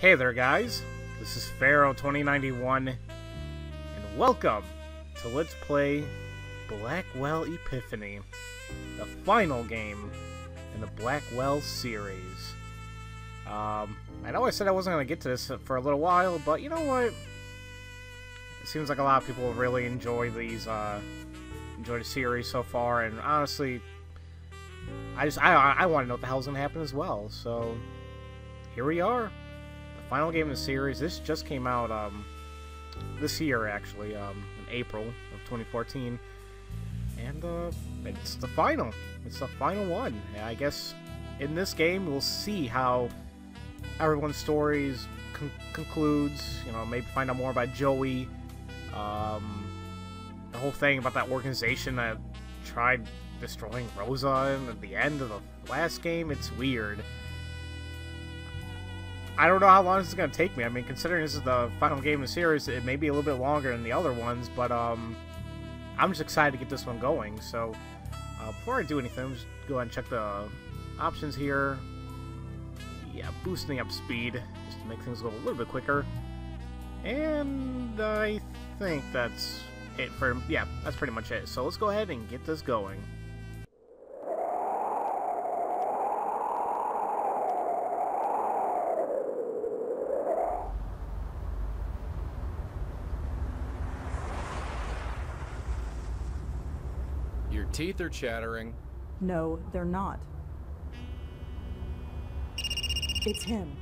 Hey there, guys. This is Pharaoh 2091, and welcome to Let's Play Blackwell Epiphany, the final game in the Blackwell series. Um, I know I said I wasn't going to get to this for a little while, but you know what? It seems like a lot of people really enjoy these, uh, enjoy the series so far, and honestly, I just, I, I want to know what the hell's going to happen as well, so here we are final game of the series. This just came out um, this year, actually, um, in April of 2014, and uh, it's the final. It's the final one. I guess in this game we'll see how everyone's stories con concludes. You know, maybe find out more about Joey. Um, the whole thing about that organization that tried destroying Rosa at the end of the last game. It's weird. I don't know how long this is going to take me. I mean, considering this is the final game in the series, it may be a little bit longer than the other ones, but um, I'm just excited to get this one going. So, uh, before I do anything, I'm just go ahead and check the options here. Yeah, boosting up speed, just to make things go a little bit quicker. And I think that's it for, yeah, that's pretty much it. So let's go ahead and get this going. Teeth are chattering. No, they're not. It's him.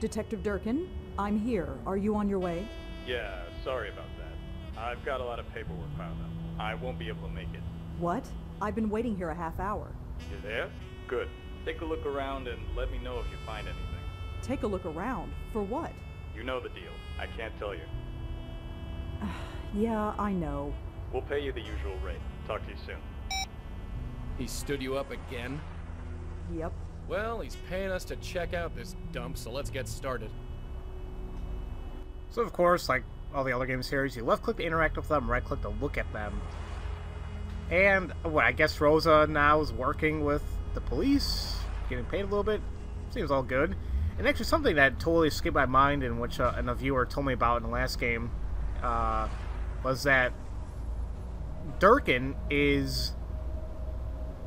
Detective Durkin, I'm here. Are you on your way? Yeah, sorry about that. I've got a lot of paperwork piled up. I won't be able to make it. What? I've been waiting here a half hour. You there? Good. Take a look around and let me know if you find anything. Take a look around? For what? You know the deal. I can't tell you. yeah, I know. We'll pay you the usual rate. Talk to you soon. He stood you up again? Yep. Well, he's paying us to check out this dump, so let's get started. So of course, like all the other game series, you left click to interact with them, right click to look at them. And what I guess Rosa now is working with the police, getting paid a little bit. Seems all good. And actually, something that totally escaped my mind, and which uh, and a viewer told me about in the last game, uh, was that Durkin is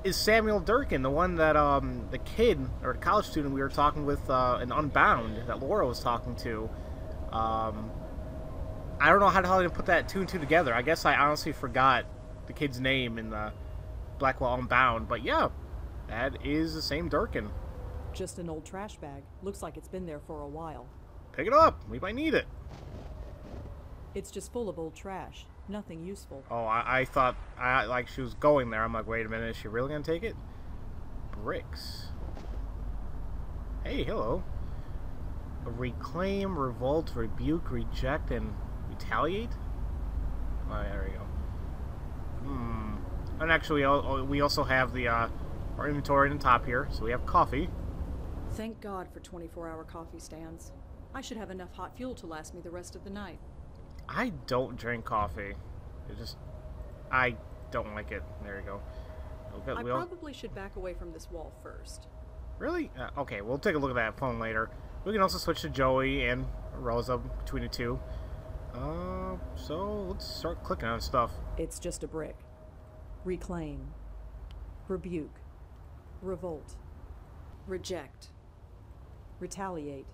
is Samuel Durkin, the one that um, the kid or the college student we were talking with uh, in Unbound that Laura was talking to. Um, I don't know how the hell to put that two and two together. I guess I honestly forgot the kid's name in the Blackwell Unbound, but yeah, that is the same Durkin. Just an old trash bag. Looks like it's been there for a while. Pick it up. We might need it. It's just full of old trash. Nothing useful. Oh, I, I thought I like she was going there. I'm like, wait a minute, is she really gonna take it? Bricks. Hey, hello. Reclaim, revolt, rebuke, reject, and retaliate. Oh, there we go. Hmm. And actually, we also have the uh, our inventory in the top here. So we have coffee. Thank God for 24-hour coffee stands. I should have enough hot fuel to last me the rest of the night. I don't drink coffee. It just, I don't like it. There you go. I probably should back away from this wall first. Really? Uh, okay, we'll take a look at that phone later. We can also switch to Joey and Rosa between the two. Uh, so let's start clicking on stuff. It's just a brick. Reclaim. Rebuke. Revolt. Reject. Retaliate.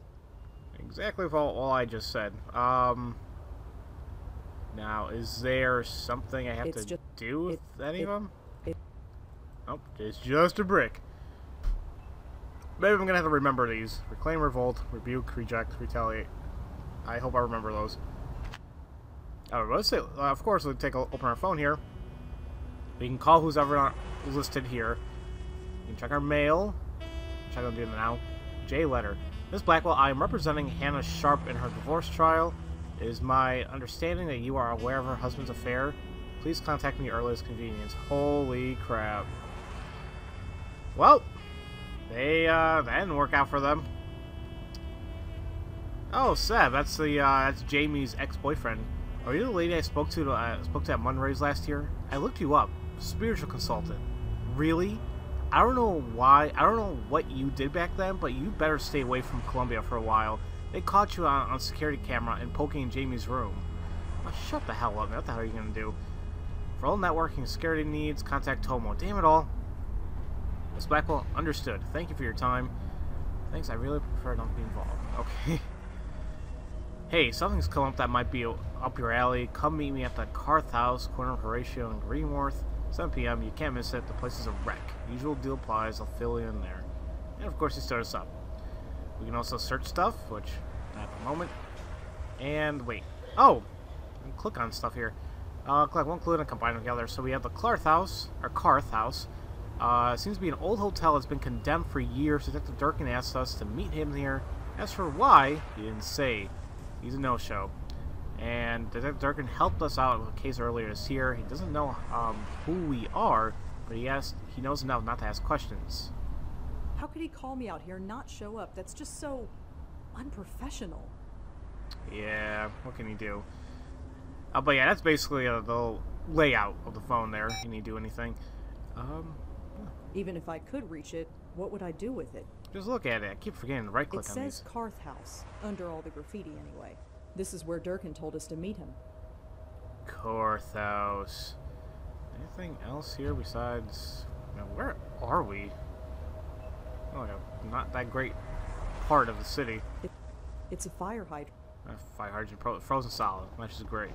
Exactly all, all I just said. Um, now, is there something I have it's to just, do with it, any it, of them? It, nope, it's just a brick. Maybe I'm gonna have to remember these. Reclaim, revolt, rebuke, reject, retaliate. I hope I remember those. Oh, let's say, uh, of course, we'll take a, open our phone here. We can call who's ever listed here. We can check our mail. Check on doing now. J letter. Miss Blackwell, I am representing Hannah Sharp in her divorce trial. It is my understanding that you are aware of her husband's affair. Please contact me earliest convenience. Holy crap. Well, they, uh, that didn't work out for them. Oh, Seb, that's the, uh, that's Jamie's ex-boyfriend. Are you the lady I spoke to, uh, spoke to at Munrays last year? I looked you up. Spiritual consultant. Really? I don't know why, I don't know what you did back then, but you better stay away from Columbia for a while. They caught you on, on security camera and poking in Jamie's room. Shut the hell up. What the hell are you gonna do? For all networking security needs, contact Tomo. Damn it all. Miss Blackwell, understood. Thank you for your time. Thanks, I really prefer not to be involved. Okay. hey, something's come up that might be up your alley. Come meet me at the Carth House, corner of Horatio and Greenworth. 7 p.m. You can't miss it. The place is a wreck. Usual deal applies. I'll fill you in there. And of course, he started us up. We can also search stuff, which at the moment. And wait. Oh, click on stuff here. Uh, collect one clue and combine them together. So we have the Clarth House, or Carth House. Uh, seems to be an old hotel that's been condemned for years. Detective Durkin asked us to meet him here. As for why, he didn't say. He's a no-show. And Detective Durkin helped us out with a case earlier this year. He doesn't know um, who we are, but he asked, he knows enough not to ask questions. How could he call me out here and not show up? That's just so unprofessional. Yeah, what can he do? Uh, but yeah, that's basically uh, the layout of the phone there. Can he do anything? Um, Even if I could reach it, what would I do with it? just look at it. I keep forgetting to right click It on says these. Carth House, under all the graffiti anyway. This is where Durkin told us to meet him. Carthhouse. Anything else here besides? Where are we? Oh, yeah, not that great part of the city. It's a fire hydrant. Uh, fire hydrant, pro- frozen solid, which is great.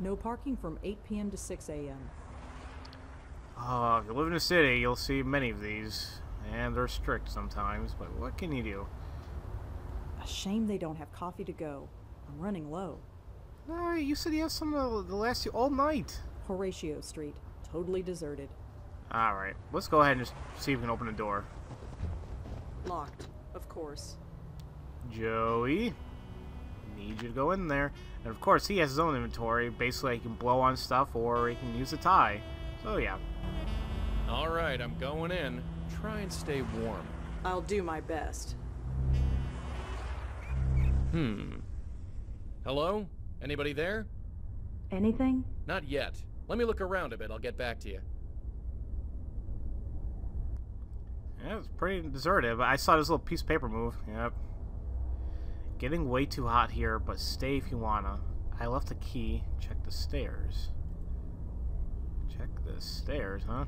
No parking from 8 p.m. to 6 a.m. Oh, if you live in a city, you'll see many of these, and they're strict sometimes. But what can you do? A shame they don't have coffee to go. I'm running low. No, you said you have some of the last you all night. Horatio Street, totally deserted. All right, let's go ahead and just see if we can open the door. Locked, of course. Joey, need you to go in there. And of course, he has his own inventory. Basically, he can blow on stuff or he can use a tie. So yeah. All right, I'm going in. Try and stay warm. I'll do my best. Hmm. Hello? Anybody there? Anything? Not yet. Let me look around a bit. I'll get back to you. Yeah, it's pretty deserted, but I saw this little piece of paper move. Yep. Getting way too hot here, but stay if you wanna. I left a key. Check the stairs. Check the stairs, huh?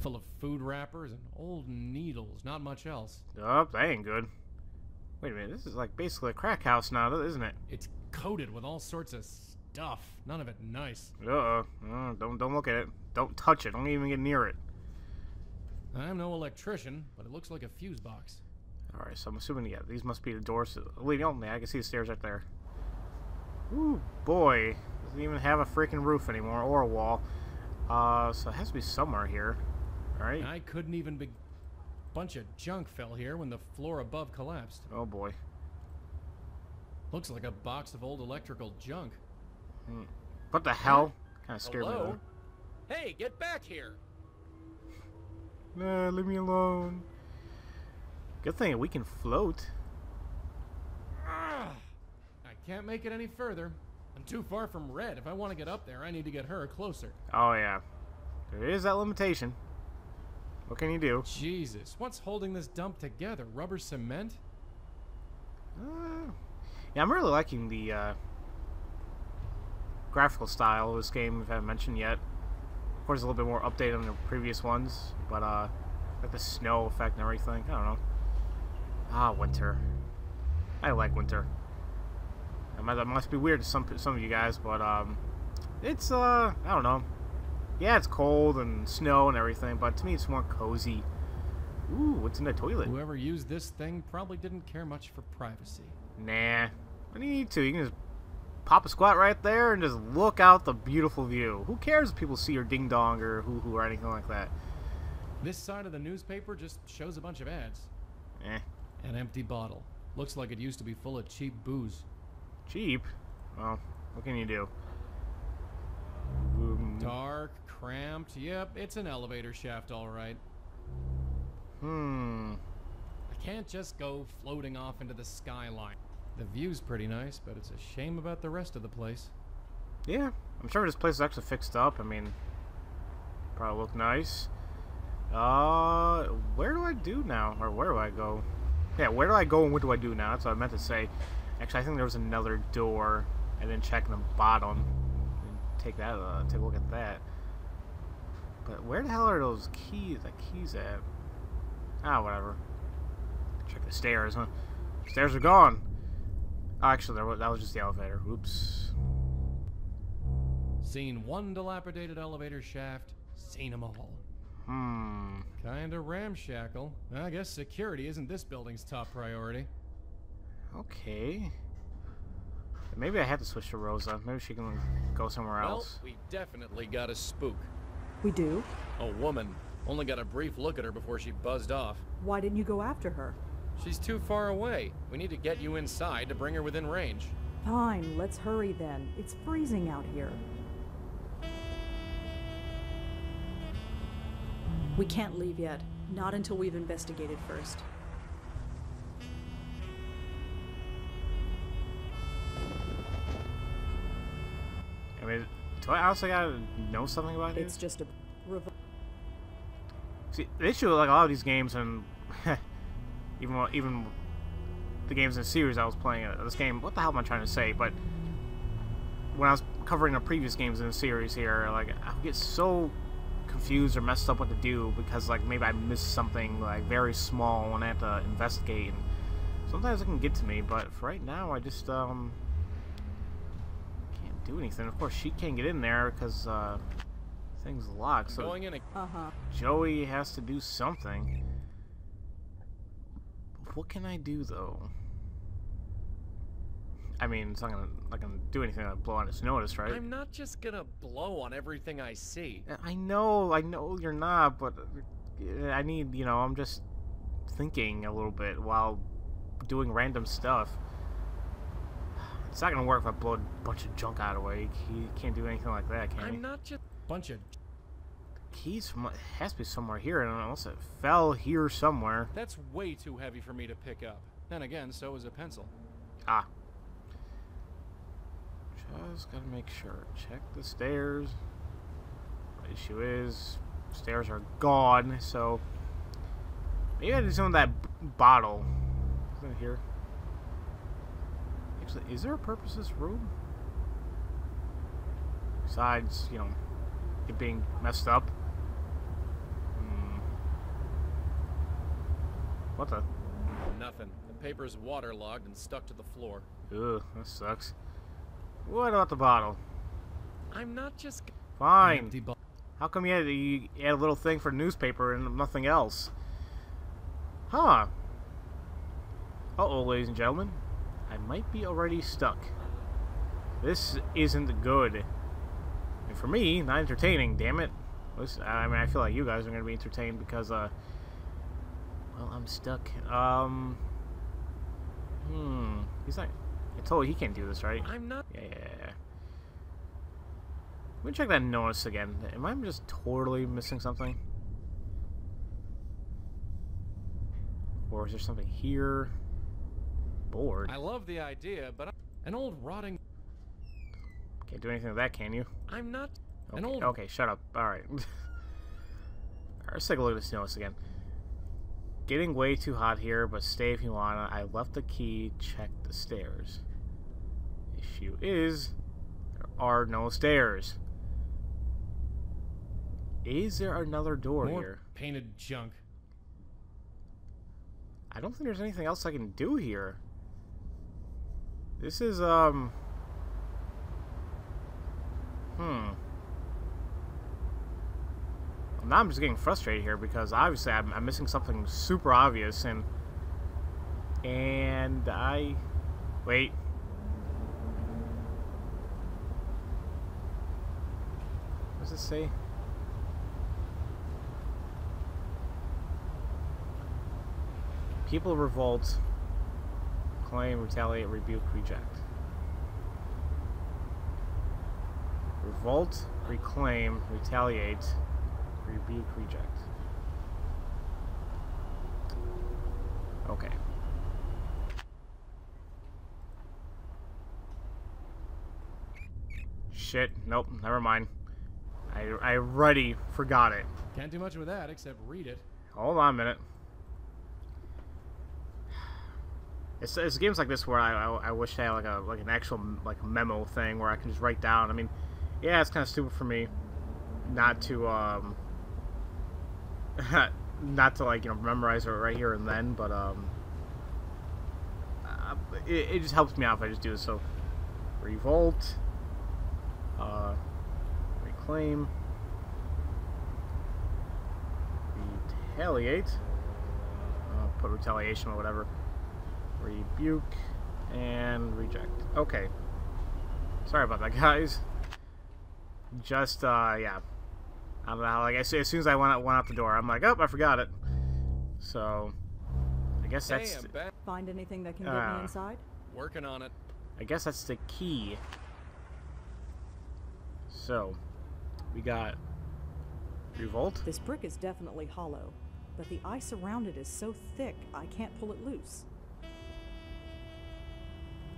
Full of food wrappers and old needles. Not much else. Oh, that ain't good. Wait a minute, this is like basically a crack house now, isn't it? It's coated with all sorts of stuff. None of it nice. Uh-oh. Uh, don't, don't look at it. Don't touch it. Don't even get near it. I'm no electrician, but it looks like a fuse box. Alright, so I'm assuming, yeah, these must be the doors. Leading on, yeah, I can see the stairs right there. Ooh, boy. Doesn't even have a freaking roof anymore, or a wall. Uh, so it has to be somewhere here. Alright. I couldn't even be. Bunch of junk fell here when the floor above collapsed. Oh boy. Looks like a box of old electrical junk. What the hell? Kind of scared Hello? me Hey, get back here! Though. Nah, leave me alone. Good thing we can float. Ah! I can't make it any further. I'm too far from Red. If I want to get up there, I need to get her closer. Oh yeah. There is that limitation. What can you do? Jesus, what's holding this dump together? Rubber cement? Uh, yeah, I'm really liking the uh, graphical style of this game. If I haven't mentioned yet, of course, a little bit more updated than the previous ones, but uh, like the snow effect and everything. I don't know. Ah, winter. I like winter. That that must be weird to some some of you guys, but um, it's uh, I don't know. Yeah, it's cold and snow and everything, but to me, it's more cozy. Ooh, what's in the toilet? Whoever used this thing probably didn't care much for privacy. Nah. What do you need to? You can just pop a squat right there and just look out the beautiful view. Who cares if people see your ding dong or hoo hoo or anything like that? This side of the newspaper just shows a bunch of ads. Eh. An empty bottle. Looks like it used to be full of cheap booze. Cheap? Well, what can you do? Dark, cramped. Yep, it's an elevator shaft, all right. hmm. I can't just go floating off into the skyline. The view's pretty nice, but it's a shame about the rest of the place. Yeah. I'm sure this place is actually fixed up. I mean, probably look nice. Uh, where do I do now? Or where do I go? Yeah, where do I go and what do I do now? That's what I meant to say. Actually, I think there was another door, and then check the bottom take that. Uh, take a look at that. But where the hell are those keys? The keys at? Ah, whatever. Check the stairs, huh? Stairs are gone. Oh, actually, there was, that was just the elevator. Oops. Seen one dilapidated elevator shaft, seen 'em all. Hmm. Kinda ramshackle. I guess security isn't this building's top priority. Okay. Maybe I have to switch to Rosa. Maybe she can go somewhere Well, else. we definitely got a spook. We do? A woman. Only got a brief look at her before she buzzed off. Why didn't you go after her? She's too far away. We need to get you inside to bring her within range. Fine, let's hurry then. It's freezing out here. We can't leave yet. Not until we've investigated first. I mean, do I also gotta know something about it? It's just a revo- See, the issue with like a lot of these games, and even while- even the games in the series I was playing, uh, this game, what the hell am I trying to say? But when I was covering the previous games in the series here, like I get so confused or messed up what to do because like maybe I missed something like very small and I have to investigate. And sometimes it can get to me, but for right now, I just um can't do anything. Of course, she can't get in there because uh, thing's locked. So Going in. A- Uh-huh. Joey has to do something. What can I do though? I mean, it's not gonna not gonna do anything to blow on his notice, right? I'm not just gonna blow on everything I see. I know, I know you're not, but uh, I need, you know, I'm just thinking a little bit while doing random stuff. It's not gonna work if I blow a bunch of junk out of the way. He can't do anything like that, can he? I'm not just. Bunch of. Keys from it has to be somewhere here, and unless it fell here somewhere. That's way too heavy for me to pick up. Then again, so is a pencil. Ah. Just gotta make sure. Check the stairs. The issue is, stairs are gone, so maybe I do some of that bottle. Is it here? Actually, is there a purpose this room? Besides, you know, it being messed up. Hmm. What the? Nothing. The paper's waterlogged and stuck to the floor. Ugh, that sucks. What about the bottle? I'm not just. Fine. Empty How come you had, you had a little thing for newspaper and nothing else? Huh. Uh-oh, ladies and gentlemen. I might be already stuck. This isn't good. And for me, not entertaining, damn it. This- I mean, I feel like you guys are going to be entertained because, uh... Well, I'm stuck. Um... Hmm. He's not... I told you he can't do this, right? I'm not. Yeah, yeah, yeah. Let me check that notice again. Am I just totally missing something? Or is there something here? Board. I love the idea, but I- an old rotting. Can't do anything with that, can you? I'm not. Okay, An old- okay shut up. Alright. Alright, let's take a look at this notice again. Getting way too hot here, but stay if you wanna. I left the key, check the stairs. Issue is, there are no stairs. Is there another door More here? painted junk. I don't think there's anything else I can do here. This is, um... Hmm. Now I'm just getting frustrated here because obviously I'm, I'm missing something super obvious and... And I... Wait. What does it say? People revolt, claim, retaliate, rebuke, reject. Revolt, reclaim, retaliate, rebuke, reject. Okay. Shit, nope, never mind. I, I already forgot it. Can't do much with that except read it. Hold on a minute. It's, it's games like this where I, I, I wish I had like a like an actual like memo thing where I can just write down. I mean, yeah, it's kind of stupid for me not to um not to like you know memorize it right here and then, but um uh, it, it just helps me out if I just do it. So revolt, uh, reclaim, retaliate. Uh, put retaliation or whatever. Rebuke and reject. Okay. Sorry about that, guys. Just uh, yeah. I don't know how. Like as soon as I went out, went out the door, I'm like, oh, I forgot it. So, I guess Hey, that's I'm. Find anything that can get Ah. me inside? Working on it. I guess that's the key. So, we got revolt. This brick is definitely hollow, but the ice around it is so thick I can't pull it loose.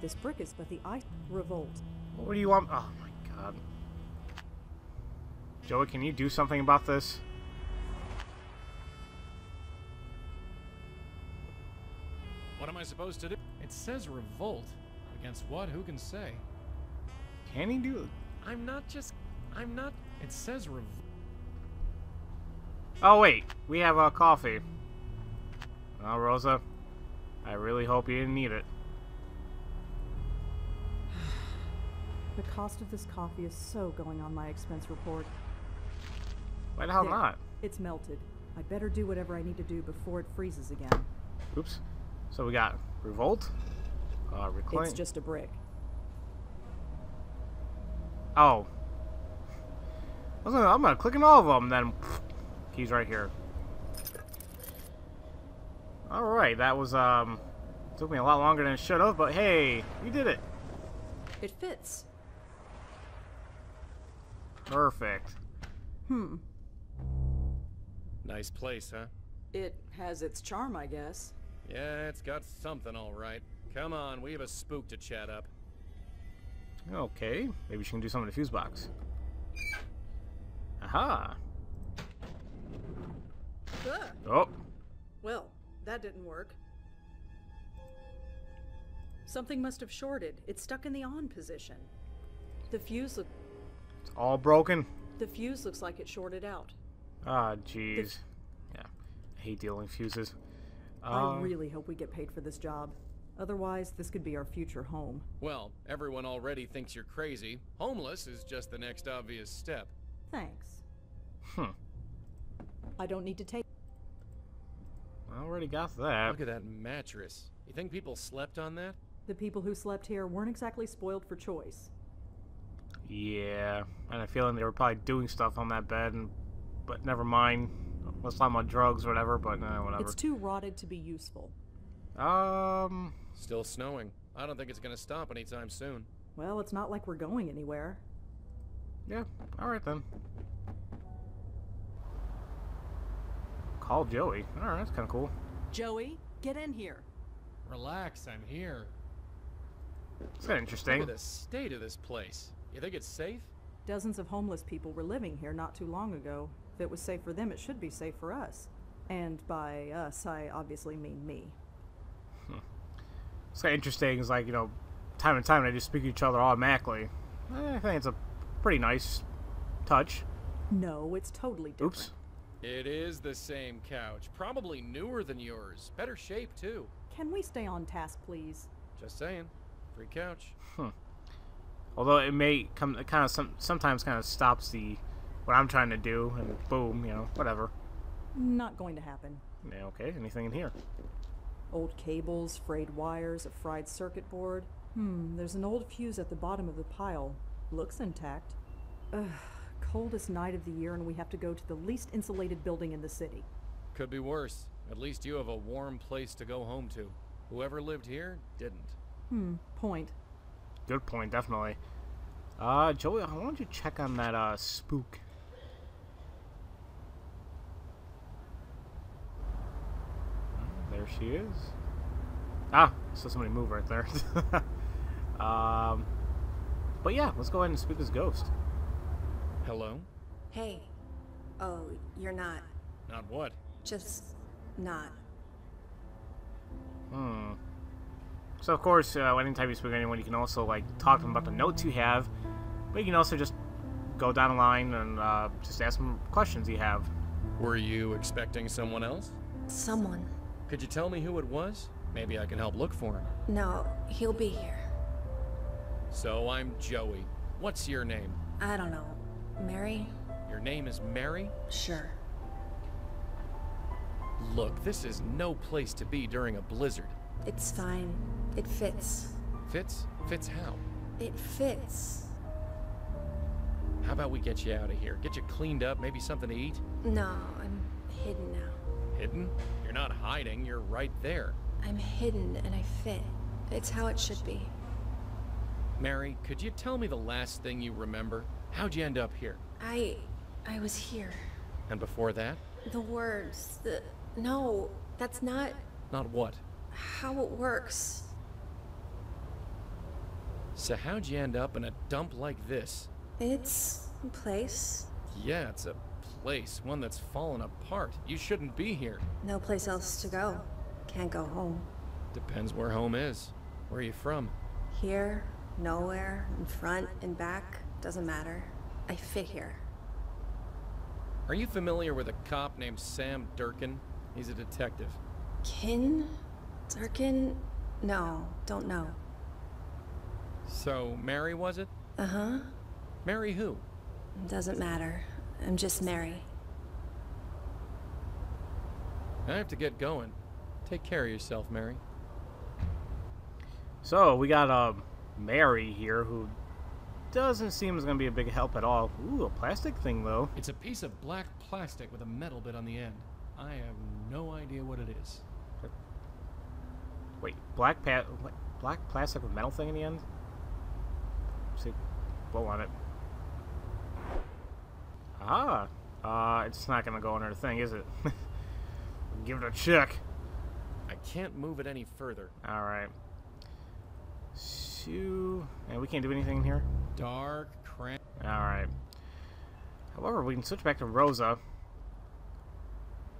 This brick is but the ice revolt. What do you want? Oh my god. Joey, can you do something about this? What am I supposed to do? It says revolt. Against what? Who can say? Can he do it? I'm not just. I'm not. It says revolt. Oh wait, we have uh, coffee. Well, Rosa, I really hope you didn't need it. The cost of this coffee is so going on my expense report. Why the hell There. not? It's melted. I better do whatever I need to do before it freezes again. Oops. So we got revolt, uh, reclaim. It's just a brick. Oh. I was gonna, I'm gonna click on all of them, then he's right here. All right, that was um took me a lot longer than it should have, but hey, we did it. It fits. Perfect. Hmm. Nice place, huh? It has its charm, I guess. Yeah, it's got something, all right. Come on, we have a spook to chat up. Okay, maybe she can do something to the fuse box. Aha. Ugh. Oh, Well, that didn't work. Something must have shorted. It's stuck in the on position. The fuse look it's all broken. the fuse looks like it shorted out. Ah, jeez. Yeah, I hate dealing fuses. I Uh, really hope we get paid for this job. Otherwise, this could be our future home. Well, everyone already thinks you're crazy. Homeless is just the next obvious step. Thanks. Hmm. I don't need to take I already got that. Look at that mattress. You think people slept on that? the people who slept here weren't exactly spoiled for choice. Yeah, and I feeling they were probably doing stuff on that bed, and but never mind. Let's talk about drugs or whatever. But nah, whatever. It's too rotted to be useful. Um, Still snowing. I don't think it's gonna stop anytime soon. Well, it's not like we're going anywhere. yeah. All right then. Call Joey. All right, that's kind of cool. Joey, get in here. Relax, I'm here. It's kind of interesting. Look at the state of this place. You think it's safe? Dozens of homeless people were living here not too long ago. If it was safe for them, it should be safe for us. And by us, I obviously mean me. It's kind of interesting. It's like you know, time and time they just speak to each other automatically. Eh, I think it's a pretty nice touch. No, it's totally different. Oops. It is the same couch. Probably newer than yours. Better shape, too. Can we stay on task, please? Just saying. Free couch. Although it may come, it kind of some, sometimes kind of stops the what I'm trying to do, and boom, you know, whatever. Not going to happen. Yeah, okay. Anything in here? Old cables, frayed wires, a fried circuit board. Hmm, there's an old fuse at the bottom of the pile. Looks intact. Ugh, coldest night of the year, and we have to go to the least insulated building in the city. Could be worse. At least you have a warm place to go home to. Whoever lived here didn't. Hmm, point. Good point, definitely. Uh, Joey, I want you to check on that uh spook. There she is. Ah, saw somebody move right there. um, but yeah, let's go ahead and spook this ghost. Hello? Hey. Oh, you're not. Not what? Just not. Hmm. So of course, uh, anytime you speak to anyone, you can also like talk to them about the notes you have, but you can also just go down the line and uh, just ask them questions you have. Were you expecting someone else? Someone. Could you tell me who it was? Maybe I can help look for him. No, he'll be here. So I'm Joey. What's your name? I don't know. Mary? Your name is Mary? Sure. Look, this is no place to be during a blizzard. It's fine. It fits. Fits? Fits how? It fits. How about we get you out of here? Get you cleaned up, maybe something to eat? No, I'm hidden now. Hidden? You're not hiding, you're right there. I'm hidden and I fit. It's how it should be. Mary, could you tell me the last thing you remember? How'd you end up here? I. I was here. And before that? The words, the. No, that's not Not what? how it works. So how'd you end up in a dump like this? It's a place. Yeah, it's a place, one that's fallen apart. You shouldn't be here. No place else to go. Can't go home. Depends where home is. Where are you from? Here, nowhere, in front, in back, doesn't matter. I fit here. Are you familiar with a cop named Sam Durkin? He's a detective. Kin? Durkin? No, don't know. So, Mary was it? Uh huh. Mary who? Doesn't matter. I'm just Mary. I have to get going. Take care of yourself, Mary. So we got uh, Mary here, who doesn't seem as gonna be a big help at all. Ooh, a plastic thing though. It's a piece of black plastic with a metal bit on the end. I have no idea what it is. Wait, black pa- black plastic with metal thing in the end. see, blow on it. Ah, uh, it's not gonna go under the thing, is it? Give it a check. I can't move it any further. All right. So, and we can't do anything in here. Dark, cram. All right. However, we can switch back to Rosa.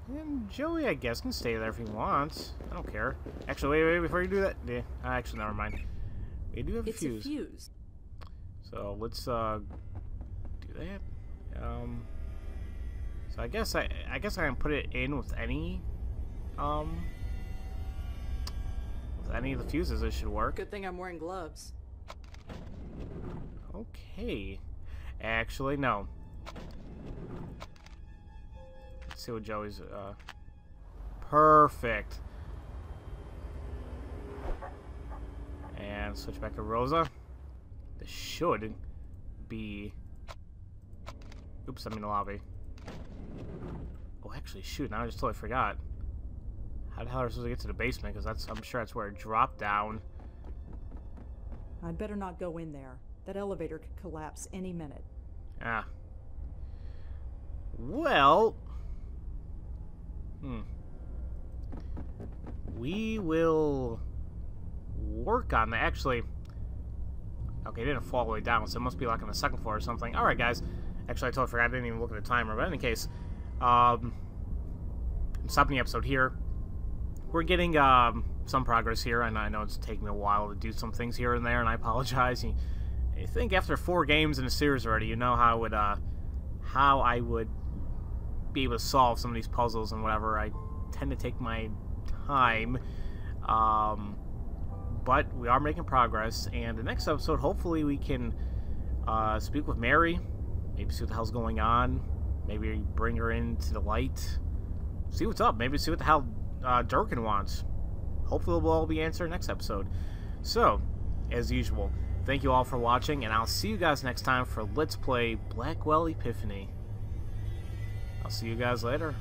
And Joey, I guess, can stay there if he wants. I don't care. Actually, wait, wait, before you do that, yeah, uh, actually, never mind. We do have a It's fuse, a fuse. so let's uh do that. Um, so I guess I, I guess I can put it in with any, um, with any of the fuses. It should work. Good thing I'm wearing gloves. Okay. Actually, no. Let's see what Joey's. Uh, perfect. And switch back to Rosa. This should be. Oops, I'm in the lobby. Oh, actually, shoot! Now I just totally forgot. How the hell are we supposed to get to the basement? Because that's I'm sure that's where it dropped down. I'd better not go in there. That elevator could collapse any minute. Ah. Well. Hmm. We will work on that. Actually. Okay, it didn't fall all the way down, so it must be like on the second floor or something. Alright, guys. Actually, I totally forgot. I didn't even look at the timer. But in any case, um, I'm stopping the episode here. We're getting um, some progress here, and I know it's taking a while to do some things here and there, and I apologize. You, I think after four games in a series already, you know how I would, uh, how I would be able to solve some of these puzzles and whatever. I tend to take my time, um, but we are making progress. And the next episode, hopefully, we can uh, speak with Mary, maybe see what the hell's going on, maybe bring her into the light, see what's up, maybe see what the hell uh, Durkin wants. Hopefully, we'll all be answered next episode. So, as usual, thank you all for watching, and I'll see you guys next time for Let's Play Blackwell Epiphany. I'll see you guys later.